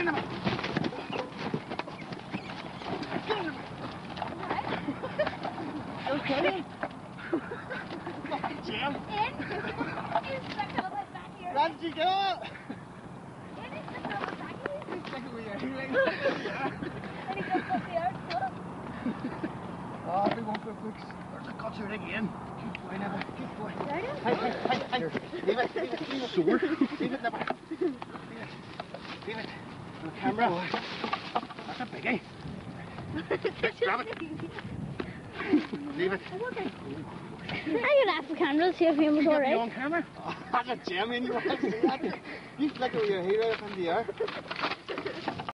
in a minute. Get in a minute. Okay. Jam. Where did you go? Stick it with your heel. Oh, we won't go books. There's a cut to it again. Good boy, Never. Good boy. Hey, hey, hey, hey. Leave it, leave it, leave it. Sore. Leave it, Never. Leave it. On the camera. That's a biggie. Eh? Grab it. Leave it. I can ask the camera to see if he was You got me alright. on camera? Oh, that's a gem in you want to see that? You flick it with your heel right up in the air.